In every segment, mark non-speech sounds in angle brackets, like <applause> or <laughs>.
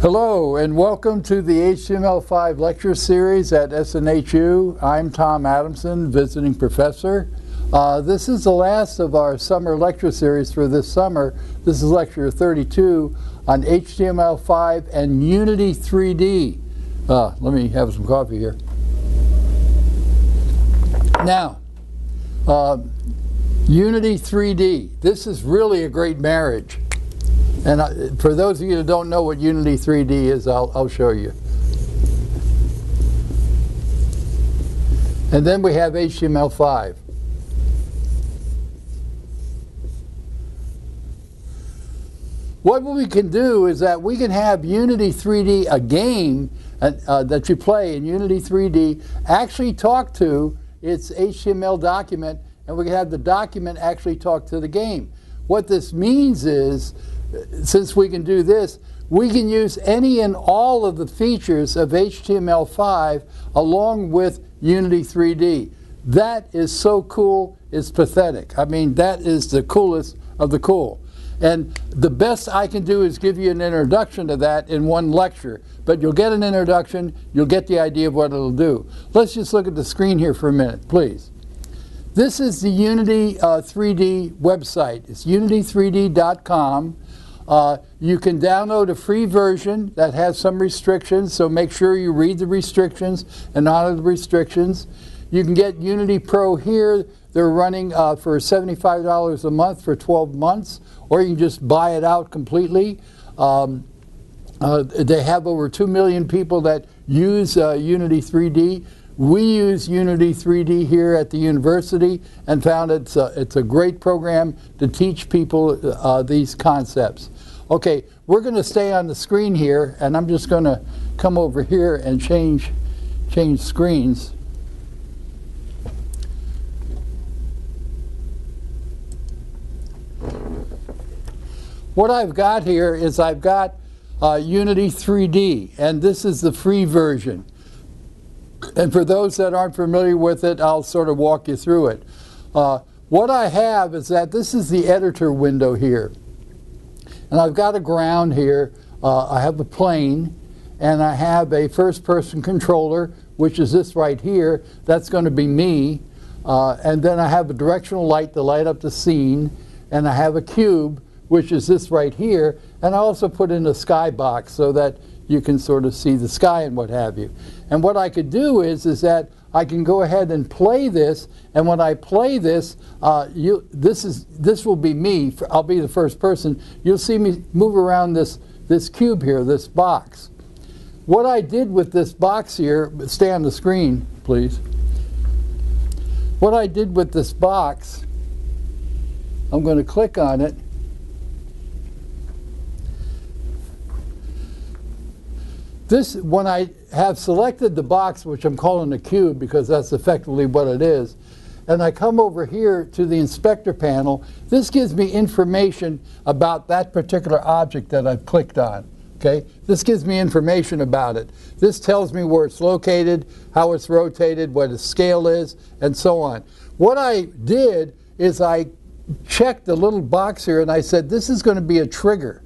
Hello and welcome to the HTML5 lecture series at SNHU. I'm Tom Adamson, visiting professor. Uh, this is the last of our summer lecture series for this summer. This is lecture 32 on HTML5 and Unity 3D. Uh, let me have some coffee here. Now, uh, Unity 3D. This is really a great marriage. And I, for those of you who don't know what Unity 3D is, I'll, I'll show you. And then we have HTML5. What we can do is that we can have Unity 3D, a game uh, that you play in Unity 3D, actually talk to its HTML document, and we can have the document actually talk to the game. What this means is since we can do this, we can use any and all of the features of HTML5 along with Unity 3D. That is so cool, it's pathetic. I mean, that is the coolest of the cool. And the best I can do is give you an introduction to that in one lecture. But you'll get an introduction, you'll get the idea of what it'll do. Let's just look at the screen here for a minute, please. This is the Unity uh, 3D website. It's unity3d.com. Uh, you can download a free version that has some restrictions, so make sure you read the restrictions and honor the restrictions. You can get Unity Pro here. They're running uh, for $75 a month for 12 months, or you can just buy it out completely. Um, uh, they have over 2 million people that use uh, Unity 3D. We use Unity 3D here at the university and found it's a, it's a great program to teach people uh, these concepts. Okay, we're going to stay on the screen here, and I'm just going to come over here and change, change screens. What I've got here is I've got uh, Unity 3D, and this is the free version. And for those that aren't familiar with it, I'll sort of walk you through it. Uh, what I have is that this is the editor window here. And I've got a ground here. Uh, I have a plane, and I have a first-person controller, which is this right here. That's going to be me. Uh, and then I have a directional light to light up the scene, and I have a cube, which is this right here. And I also put in a skybox so that you can sort of see the sky and what have you. And what I could do is, is that I can go ahead and play this, and when I play this, uh, you, this, is, this will be me. I'll be the first person. You'll see me move around this, this cube here, this box. What I did with this box here, stay on the screen, please. What I did with this box, I'm going to click on it, This, when I have selected the box, which I'm calling a cube because that's effectively what it is, and I come over here to the inspector panel, this gives me information about that particular object that I've clicked on. Okay, this gives me information about it. This tells me where it's located, how it's rotated, what its scale is, and so on. What I did is I checked the little box here and I said this is going to be a trigger,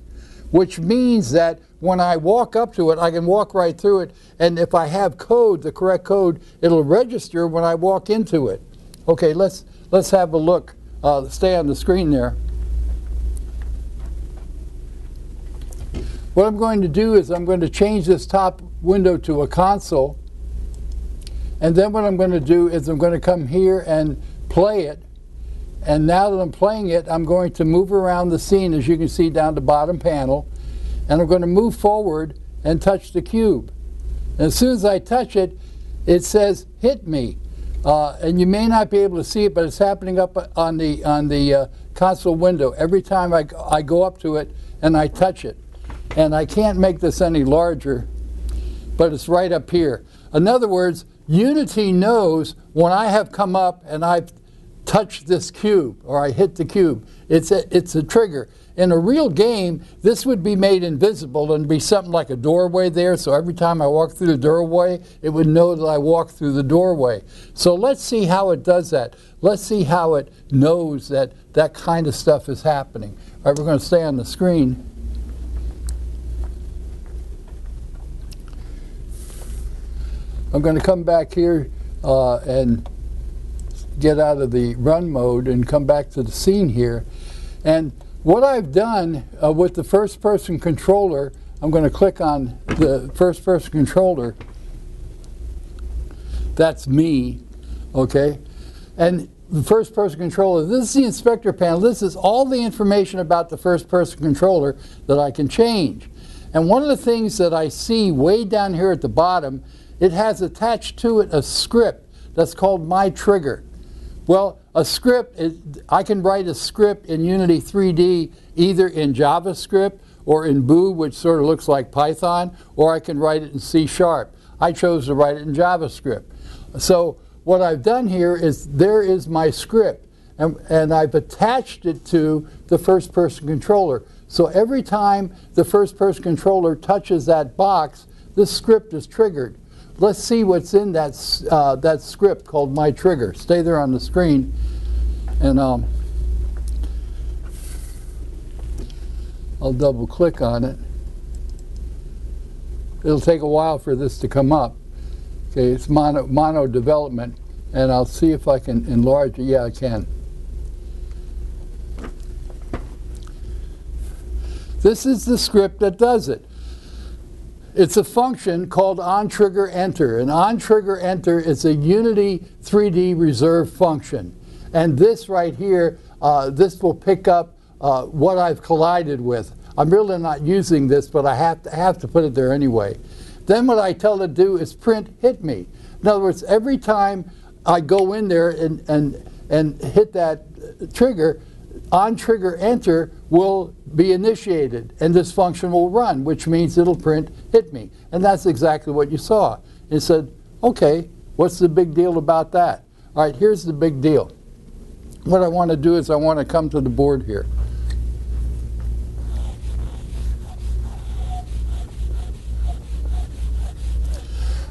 which means that when I walk up to it, I can walk right through it. And if I have code, the correct code, it'll register when I walk into it. Okay, let's, let's have a look. Uh, stay on the screen there. What I'm going to do is I'm going to change this top window to a console. And then what I'm going to do is I'm going to come here and play it. And now that I'm playing it, I'm going to move around the scene, as you can see down the bottom panel and I'm going to move forward and touch the cube. And as soon as I touch it, it says hit me. Uh, and you may not be able to see it, but it's happening up on the, on the uh, console window every time I, I go up to it and I touch it. And I can't make this any larger, but it's right up here. In other words, Unity knows when I have come up and I've touched this cube or I hit the cube, it's a, it's a trigger. In a real game, this would be made invisible and be something like a doorway there, so every time I walk through the doorway, it would know that I walk through the doorway. So let's see how it does that. Let's see how it knows that that kind of stuff is happening. All right, we're going to stay on the screen. I'm going to come back here uh, and get out of the run mode and come back to the scene here. And what I've done uh, with the first person controller, I'm going to click on the first person controller. That's me, okay? And the first person controller, this is the inspector panel. This is all the information about the first person controller that I can change. And one of the things that I see way down here at the bottom, it has attached to it a script that's called My Trigger. Well, a script, it, I can write a script in Unity 3D either in JavaScript or in Boo, which sort of looks like Python, or I can write it in C Sharp. I chose to write it in JavaScript. So what I've done here is there is my script, and, and I've attached it to the first person controller. So every time the first person controller touches that box, this script is triggered let's see what's in that, uh, that script called My Trigger. Stay there on the screen. And um, I'll double click on it. It'll take a while for this to come up. Okay, it's mono, mono development. And I'll see if I can enlarge it. Yeah, I can. This is the script that does it. It's a function called onTriggerEnter. And onTriggerEnter is a Unity 3D reserve function. And this right here, uh, this will pick up uh, what I've collided with. I'm really not using this, but I have to, have to put it there anyway. Then what I tell it to do is print hit me. In other words, every time I go in there and, and, and hit that trigger, onTriggerEnter will be initiated and this function will run, which means it'll print hit me. And that's exactly what you saw. It said, okay, what's the big deal about that? All right, here's the big deal. What I want to do is I want to come to the board here.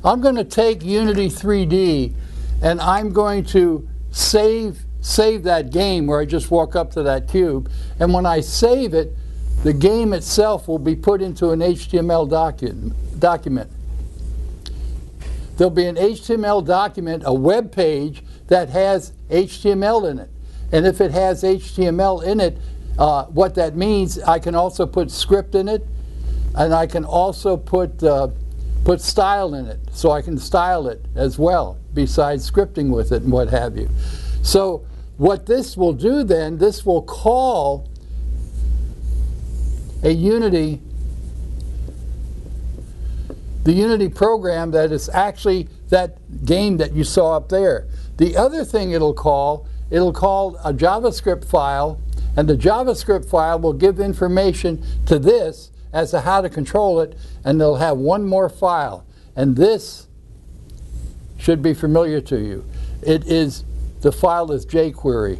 I'm going to take Unity 3D and I'm going to save save that game where I just walk up to that cube. And when I save it, the game itself will be put into an HTML docu document. There'll be an HTML document, a web page that has HTML in it. And if it has HTML in it, uh, what that means, I can also put script in it, and I can also put uh, put style in it, so I can style it as well, besides scripting with it and what have you. So what this will do then, this will call a Unity, the Unity program that is actually that game that you saw up there. The other thing it'll call, it'll call a JavaScript file, and the JavaScript file will give information to this as to how to control it, and they'll have one more file. And this should be familiar to you. It is the file is jQuery.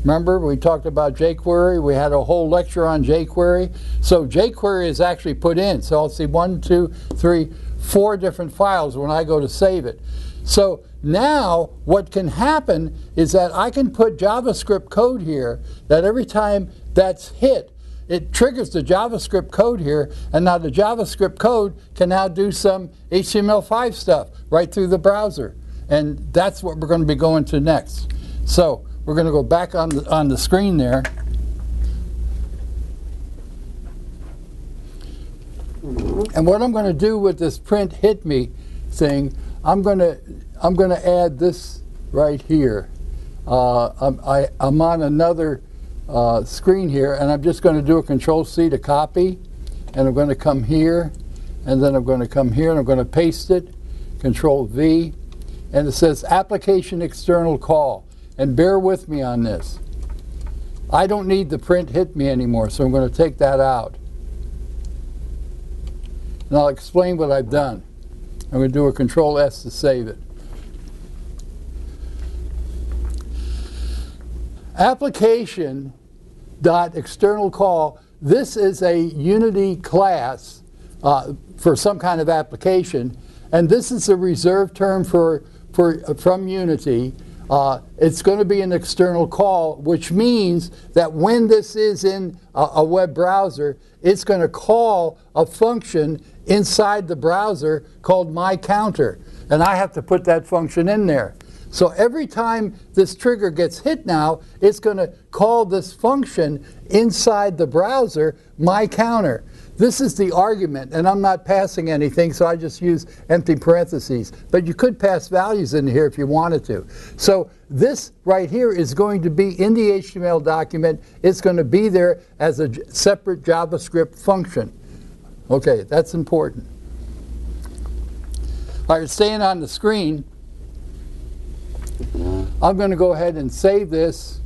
Remember, we talked about jQuery. We had a whole lecture on jQuery. So jQuery is actually put in. So I'll see one, two, three, four different files when I go to save it. So now what can happen is that I can put JavaScript code here that every time that's hit, it triggers the JavaScript code here, and now the JavaScript code can now do some HTML5 stuff right through the browser. And that's what we're going to be going to next. So we're going to go back on the, on the screen there. And what I'm going to do with this print hit me thing, I'm going to I'm going to add this right here. Uh, I'm, I, am on another uh, screen here, and I'm just going to do a Control C to copy, and I'm going to come here, and then I'm going to come here, and I'm going to paste it. Control V, and it says application external call. And bear with me on this. I don't need the print hit me anymore, so I'm going to take that out. And I'll explain what I've done. I'm going to do a control S to save it. Application dot external call. This is a Unity class uh, for some kind of application, and this is a reserved term for for, from Unity uh, it's going to be an external call, which means that when this is in a, a web browser, it's going to call a function inside the browser called my counter. And I have to put that function in there. So every time this trigger gets hit now, it's going to call this function inside the browser, myCounter. This is the argument, and I'm not passing anything, so I just use empty parentheses. But you could pass values in here if you wanted to. So this right here is going to be in the HTML document. It's going to be there as a separate JavaScript function. Okay, that's important. All right, staying on the screen, I'm going to go ahead and save this,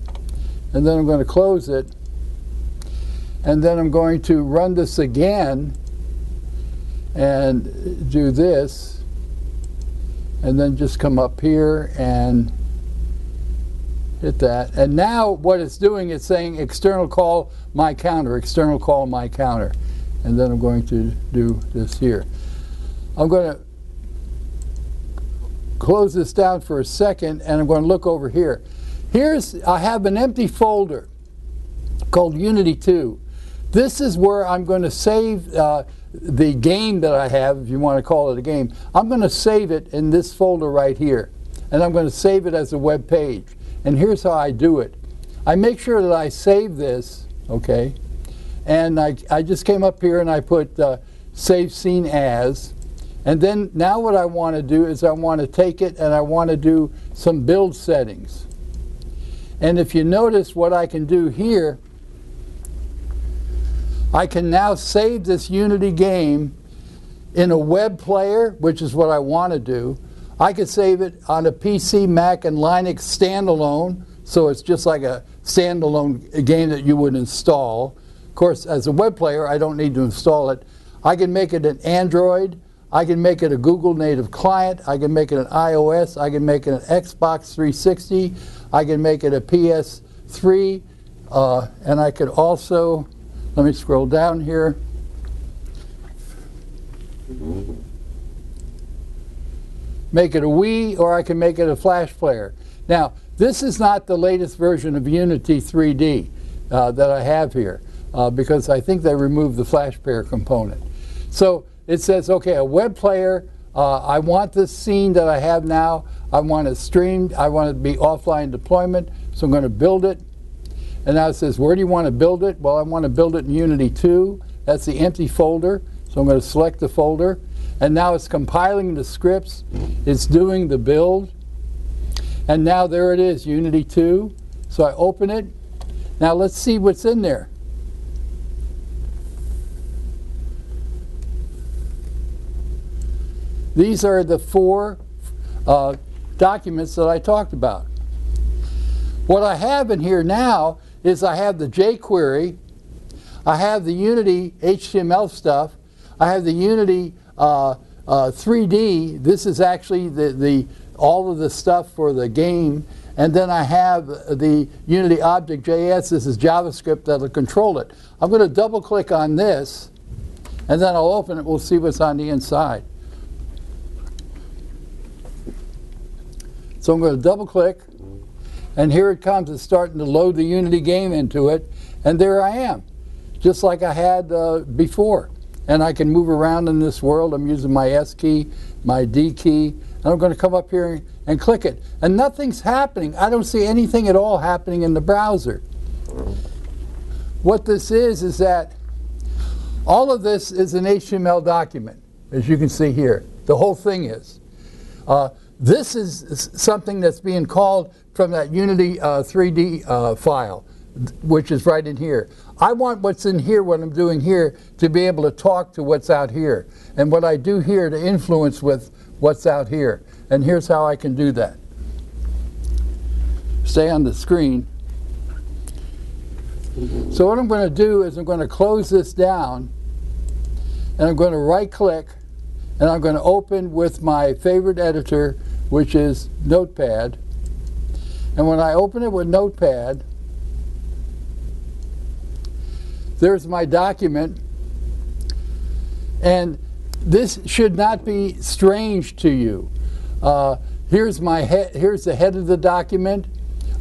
and then I'm going to close it and then I'm going to run this again and do this and then just come up here and hit that. And now what it's doing is saying external call my counter external call my counter. And then I'm going to do this here. I'm going to close this down for a second and I'm going to look over here. Here's I have an empty folder called Unity 2 this is where I'm going to save uh, the game that I have, if you want to call it a game. I'm going to save it in this folder right here. And I'm going to save it as a web page. And here's how I do it. I make sure that I save this, okay? And I, I just came up here and I put uh, save scene as. And then now what I want to do is I want to take it and I want to do some build settings. And if you notice what I can do here, I can now save this Unity game in a web player, which is what I want to do. I could save it on a PC, Mac, and Linux standalone, so it's just like a standalone game that you would install. Of course, as a web player, I don't need to install it. I can make it an Android. I can make it a Google native client. I can make it an iOS. I can make it an Xbox 360. I can make it a PS3. Uh, and I could also let me scroll down here. Make it a Wii or I can make it a Flash player. Now, this is not the latest version of Unity 3D uh, that I have here uh, because I think they removed the Flash player component. So it says, okay, a web player, uh, I want this scene that I have now, I want it streamed, I want it to be offline deployment, so I'm going to build it. And now it says, where do you want to build it? Well, I want to build it in Unity 2. That's the empty folder. So I'm going to select the folder. And now it's compiling the scripts. It's doing the build. And now there it is, Unity 2. So I open it. Now let's see what's in there. These are the four uh, documents that I talked about. What I have in here now is I have the jQuery, I have the Unity HTML stuff, I have the Unity uh, uh, 3D. This is actually the, the all of the stuff for the game. And then I have the Unity Object.js. This is JavaScript that'll control it. I'm going to double click on this, and then I'll open it. We'll see what's on the inside. So I'm going to double click. And here it comes, it's starting to load the Unity game into it, and there I am, just like I had uh, before. And I can move around in this world. I'm using my S key, my D key, and I'm going to come up here and click it. And nothing's happening. I don't see anything at all happening in the browser. What this is, is that all of this is an HTML document, as you can see here. The whole thing is. Uh, this is something that's being called from that Unity uh, 3D uh, file, which is right in here. I want what's in here, what I'm doing here, to be able to talk to what's out here. And what I do here to influence with what's out here. And here's how I can do that. Stay on the screen. So what I'm going to do is I'm going to close this down and I'm going to right click and I'm going to open with my favorite editor which is Notepad and when I open it with Notepad, there's my document. And this should not be strange to you. Uh, here's my here's the head of the document.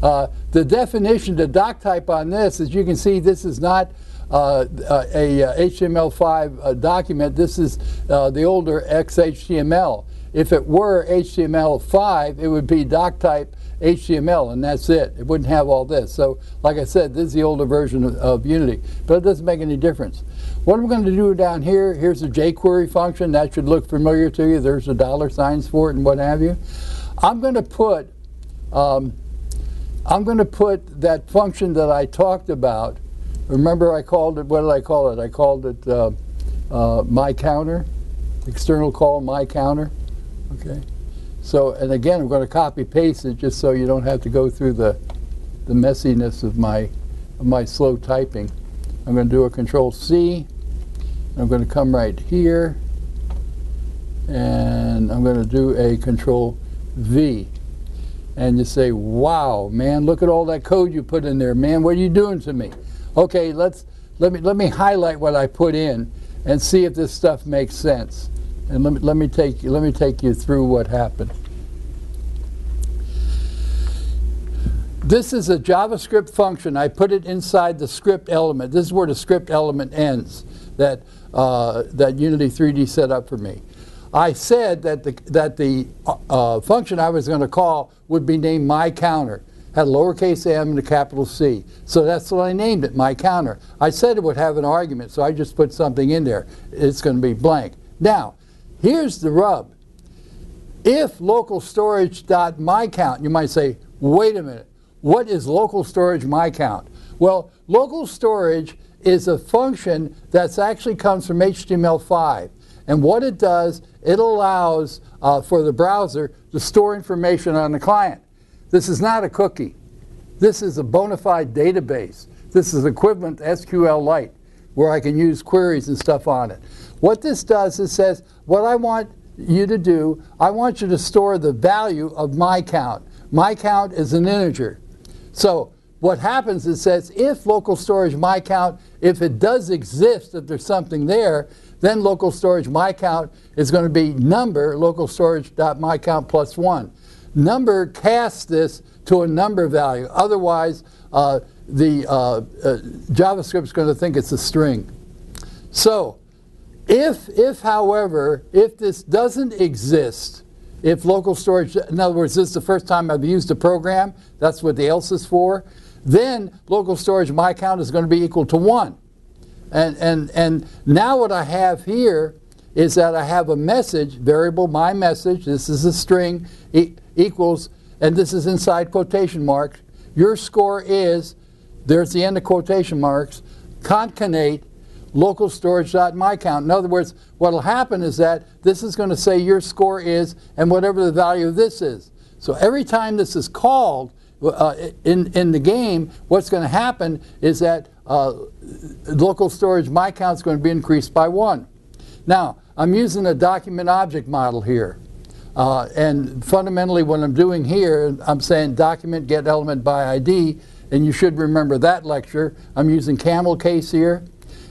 Uh, the definition, the doc type on this, as you can see, this is not uh, a, a, HTML5 uh, document. This is uh, the older XHTML. If it were HTML5, it would be doc type HTML, and that's it. It wouldn't have all this. So, like I said, this is the older version of, of Unity, but it doesn't make any difference. What I'm going to do down here, here's a jQuery function. That should look familiar to you. There's the dollar signs for it and what have you. I'm going to put um, I'm going to put that function that I talked about. Remember I called it, what did I call it? I called it uh, uh, my counter, external call my counter. Okay. So, and again, I'm going to copy paste it just so you don't have to go through the, the messiness of my, of my slow typing. I'm going to do a control C. I'm going to come right here and I'm going to do a control V and you say, wow, man, look at all that code you put in there. Man, what are you doing to me? Okay, let's, let, me, let me highlight what I put in and see if this stuff makes sense. And let me, let me, take, let me take you through what happened. This is a JavaScript function. I put it inside the script element. This is where the script element ends that, uh, that Unity 3D set up for me. I said that the, that the uh, function I was going to call would be named my counter. Had a lowercase m and a capital C. So that's what I named it, my counter. I said it would have an argument, so I just put something in there. It's going to be blank. Now, here's the rub. If local storage dot my count, you might say, wait a minute, what is local storage my count? Well, local storage is a function that actually comes from HTML5. And what it does, it allows uh, for the browser to store information on the client. This is not a cookie. This is a bona fide database. This is equivalent to SQLite, where I can use queries and stuff on it. What this does is says, what I want you to do, I want you to store the value of my count. My count is an integer. So what happens is says if local storage my count, if it does exist, if there's something there, then local storage my count is going to be number local storage dot my count plus one. Number casts this to a number value. Otherwise, uh, the uh, uh, JavaScript is going to think it's a string. So, if, if, however, if this doesn't exist, if local storage, in other words, this is the first time I've used the program, that's what the else is for, then local storage my count is going to be equal to 1. And, and, and now what I have here is that I have a message, variable my message, this is a string, e equals, and this is inside quotation marks. Your score is, there's the end of quotation marks, concatenate local storage.myCount. In other words, what will happen is that this is going to say your score is and whatever the value of this is. So every time this is called uh, in, in the game, what's going to happen is that uh, local storage, my count is going to be increased by one. Now, I'm using a document object model here. Uh, and fundamentally what I'm doing here, I'm saying document get element by ID, and you should remember that lecture. I'm using camel case here,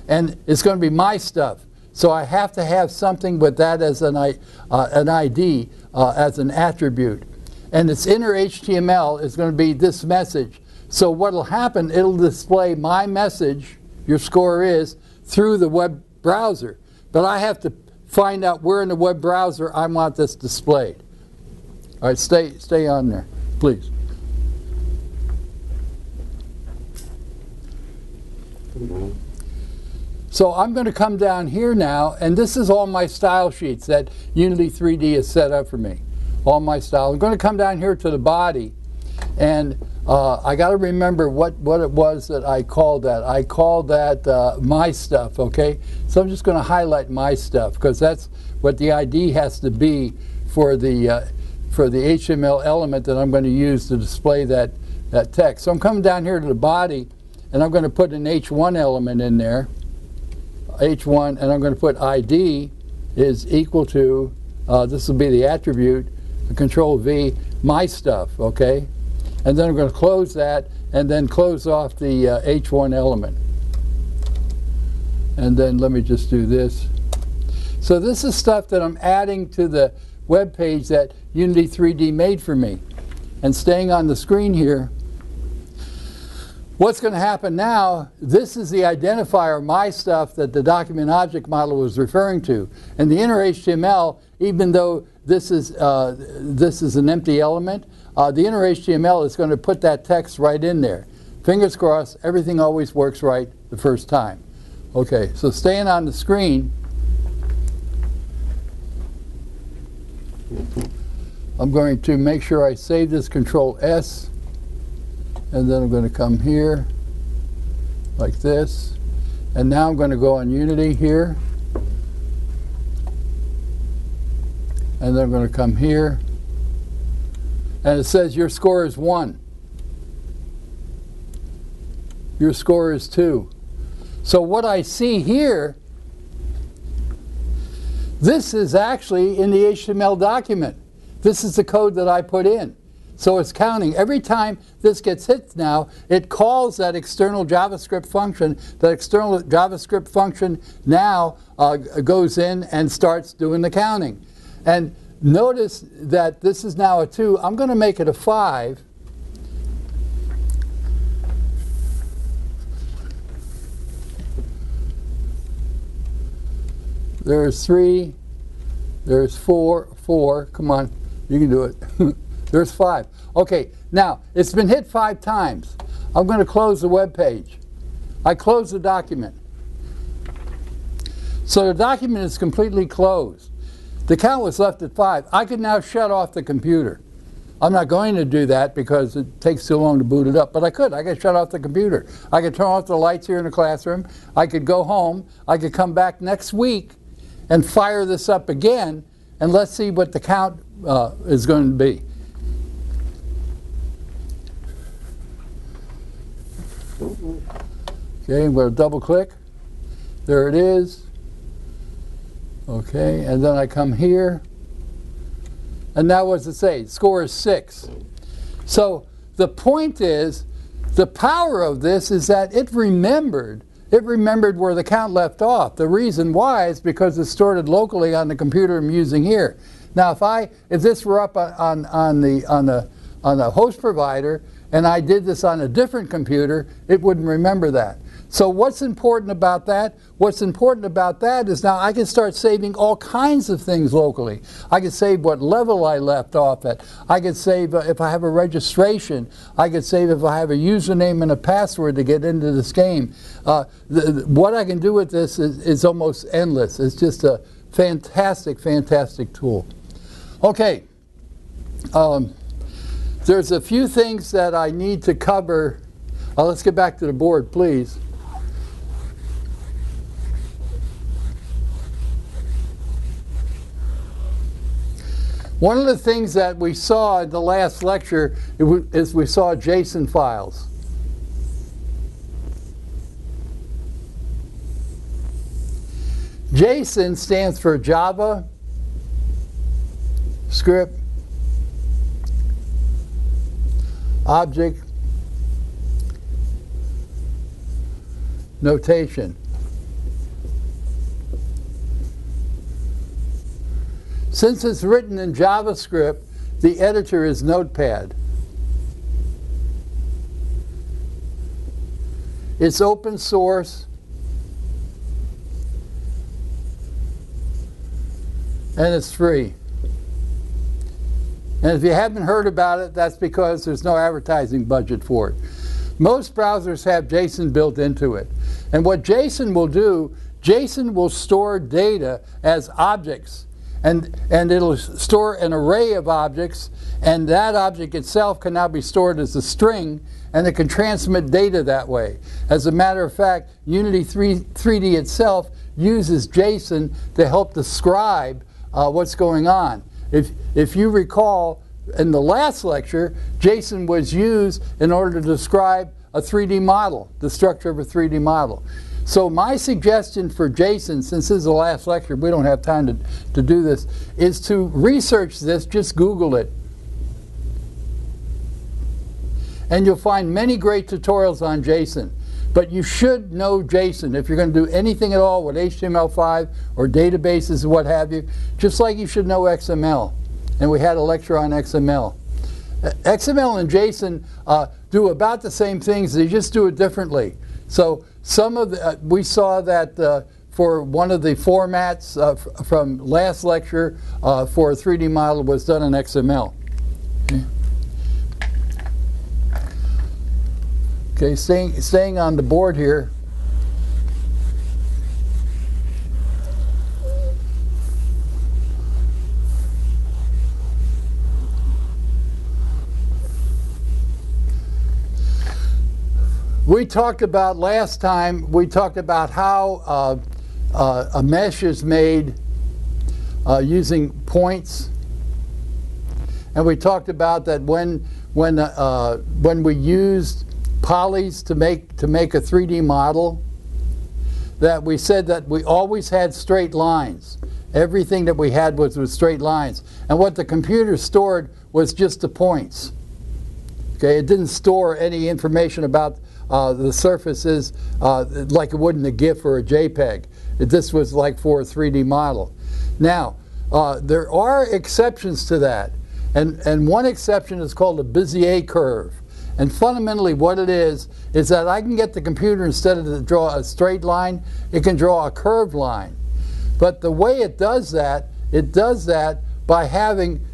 and it's going to be my stuff. So I have to have something with that as an, uh, an ID, uh, as an attribute. And its inner HTML is going to be this message. So what will happen, it'll display my message, your score is, through the web browser. But I have to find out where in the web browser I want this displayed. All right, stay, stay on there, please. So I'm going to come down here now, and this is all my style sheets that Unity 3D has set up for me. All my style. I'm going to come down here to the body, and uh, I got to remember what, what it was that I called that. I called that uh, my stuff, okay? So I'm just going to highlight my stuff because that's what the ID has to be for the, uh, for the HTML element that I'm going to use to display that, that text. So I'm coming down here to the body and I'm going to put an H1 element in there. H1 and I'm going to put ID is equal to, uh, this will be the attribute, control V, my stuff, okay? and then I'm going to close that and then close off the uh, H1 element. And then let me just do this. So this is stuff that I'm adding to the web page that Unity 3D made for me. And staying on the screen here, what's going to happen now, this is the identifier, my stuff, that the document object model was referring to. And the inner HTML, even though this is, uh, this is an empty element, uh, the inner HTML is going to put that text right in there. Fingers crossed, everything always works right the first time. Okay, so staying on the screen, I'm going to make sure I save this Control S, and then I'm going to come here like this. And now I'm going to go on Unity here. And then I'm going to come here. And it says your score is 1. Your score is 2. So what I see here, this is actually in the HTML document. This is the code that I put in. So it's counting. Every time this gets hit now, it calls that external JavaScript function. That external JavaScript function now uh, goes in and starts doing the counting. And notice that this is now a 2. I'm going to make it a 5 There's three. There's four. Four. Come on. You can do it. <laughs> There's five. Okay, now it's been hit five times. I'm going to close the web page. I close the document. So the document is completely closed. The count was left at five. I could now shut off the computer. I'm not going to do that because it takes too long to boot it up, but I could. I could shut off the computer. I could turn off the lights here in the classroom. I could go home. I could come back next week and fire this up again, and let's see what the count uh, is going to be. Okay, I'm going to double click. There it is. Okay, and then I come here. And now what does it say? Score is 6. So the point is, the power of this is that it remembered it remembered where the count left off. The reason why is because it's stored locally on the computer I'm using here. Now, if I if this were up on, on the on the on the host provider and I did this on a different computer, it wouldn't remember that. So what's important about that? What's important about that is now I can start saving all kinds of things locally. I can save what level I left off at. I can save uh, if I have a registration. I can save if I have a username and a password to get into this game. Uh, the, the, what I can do with this is, is almost endless. It's just a fantastic, fantastic tool. Okay. Um, there's a few things that I need to cover. Uh, let's get back to the board, please. One of the things that we saw in the last lecture is we saw JSON files. JSON stands for Java Script Object Notation. Since it's written in JavaScript, the editor is Notepad. It's open source. And it's free. And if you haven't heard about it, that's because there's no advertising budget for it. Most browsers have JSON built into it. And what JSON will do, JSON will store data as objects and, and it'll store an array of objects, and that object itself can now be stored as a string, and it can transmit data that way. As a matter of fact, Unity 3, 3D itself uses JSON to help describe uh, what's going on. If, if you recall, in the last lecture, JSON was used in order to describe a 3D model, the structure of a 3D model. So my suggestion for JSON, since this is the last lecture, we don't have time to, to do this, is to research this, just Google it. And you'll find many great tutorials on JSON. But you should know JSON if you're going to do anything at all with HTML5 or databases and what have you, just like you should know XML. And we had a lecture on XML. Uh, XML and JSON uh, do about the same things, they just do it differently. So some of the, uh, we saw that uh, for one of the formats uh, from last lecture uh, for a 3D model was done in XML. Okay. Okay, staying, staying on the board here. We talked about last time, we talked about how uh, uh, a mesh is made uh, using points. And we talked about that when, when, uh, when we used polys to make, to make a 3D model, that we said that we always had straight lines. Everything that we had was with straight lines. And what the computer stored was just the points. Okay, it didn't store any information about uh, the surfaces uh, like it would in a GIF or a JPEG. This was like for a 3D model. Now, uh, there are exceptions to that. And, and one exception is called a Bezier curve. And fundamentally what it is, is that I can get the computer instead of to draw a straight line, it can draw a curved line. But the way it does that, it does that by having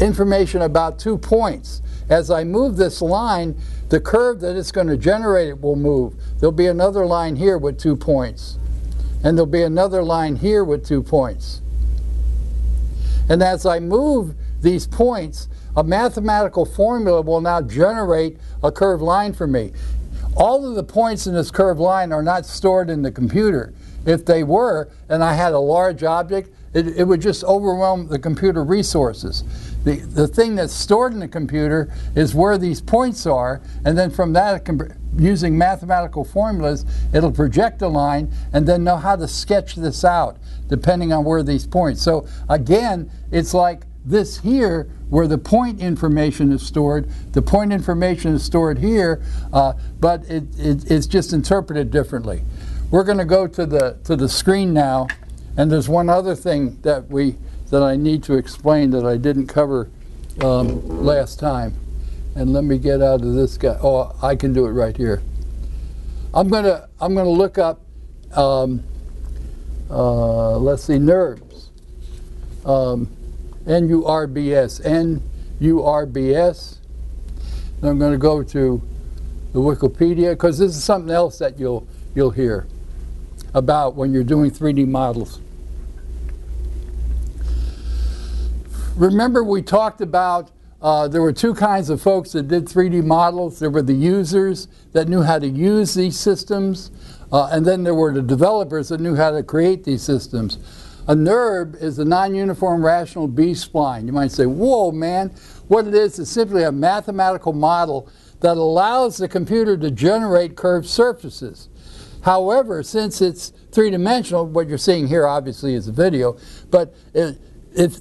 information about two points. As I move this line, the curve that it's going to generate it will move. There'll be another line here with two points. And there'll be another line here with two points. And as I move these points, a mathematical formula will now generate a curved line for me. All of the points in this curved line are not stored in the computer. If they were, and I had a large object, it, it would just overwhelm the computer resources. The, the thing that's stored in the computer is where these points are, and then from that, using mathematical formulas, it'll project a line and then know how to sketch this out depending on where these points. So again, it's like this here where the point information is stored. The point information is stored here, uh, but it, it, it's just interpreted differently. We're going to go to the, to the screen now, and there's one other thing that, we, that I need to explain that I didn't cover um, last time. And let me get out of this guy. Oh, I can do it right here. I'm gonna I'm gonna look up. Um, uh, let's see, NURBS. Um, N-U-R-B-S. N-U-R-B-S. I'm going to go to the Wikipedia because this is something else that you'll you'll hear about when you're doing 3D models. Remember we talked about uh, there were two kinds of folks that did 3D models. There were the users that knew how to use these systems, uh, and then there were the developers that knew how to create these systems. A NURB is a non-uniform rational B-spline. You might say, whoa, man. What it is is simply a mathematical model that allows the computer to generate curved surfaces. However, since it's three-dimensional, what you're seeing here obviously is a video, but it,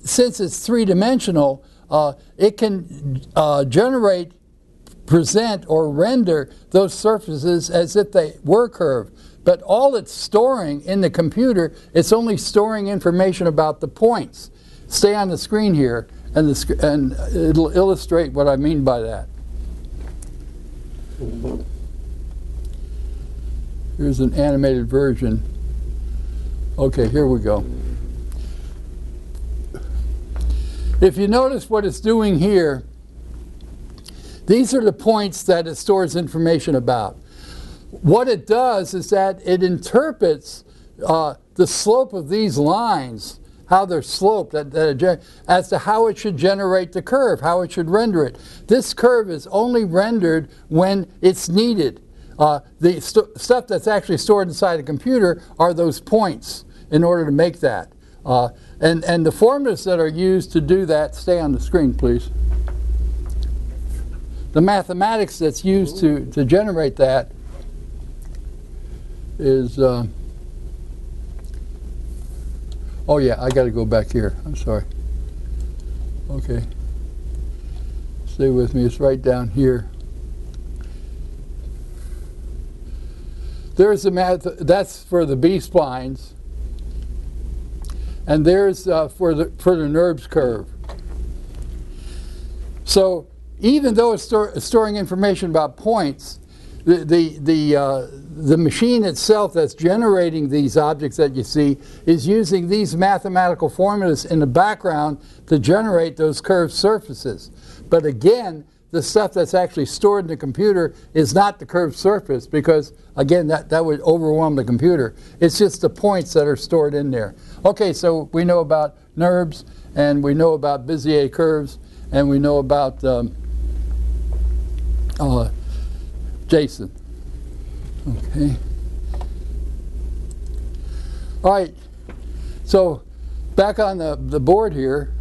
since it's three-dimensional, uh, it can uh, generate, present, or render those surfaces as if they were curved. But all it's storing in the computer, it's only storing information about the points. Stay on the screen here, and, the, and it'll illustrate what I mean by that. Here's an animated version. Okay, here we go. If you notice what it's doing here, these are the points that it stores information about what it does is that it interprets uh, the slope of these lines, how they're sloped, that, that as to how it should generate the curve, how it should render it. This curve is only rendered when it's needed. Uh, the st stuff that's actually stored inside a computer are those points in order to make that. Uh, and, and the formulas that are used to do that, stay on the screen please. The mathematics that's used to, to generate that is, uh, oh yeah, I got to go back here. I'm sorry. Okay. Stay with me. It's right down here. there's the math, that's for the B splines. And there's uh, for, the, for the NURBS curve. So even though it's stor storing information about points, the, the, the, uh, the machine itself that's generating these objects that you see is using these mathematical formulas in the background to generate those curved surfaces. But again, the stuff that's actually stored in the computer is not the curved surface because, again, that, that would overwhelm the computer. It's just the points that are stored in there. Okay, so we know about NURBS, and we know about Bezier curves, and we know about um, uh, JSON. Okay. All right. So back on the, the board here.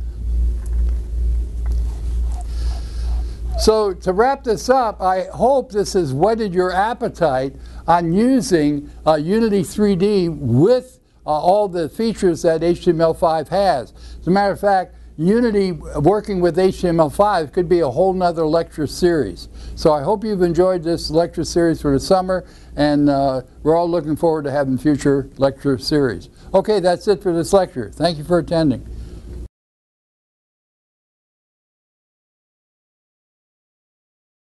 So to wrap this up, I hope this has whetted your appetite on using uh, Unity 3D with uh, all the features that HTML5 has. As a matter of fact, Unity working with HTML5 could be a whole nother lecture series. So I hope you've enjoyed this lecture series for the summer, and uh, we're all looking forward to having future lecture series. Okay, that's it for this lecture. Thank you for attending.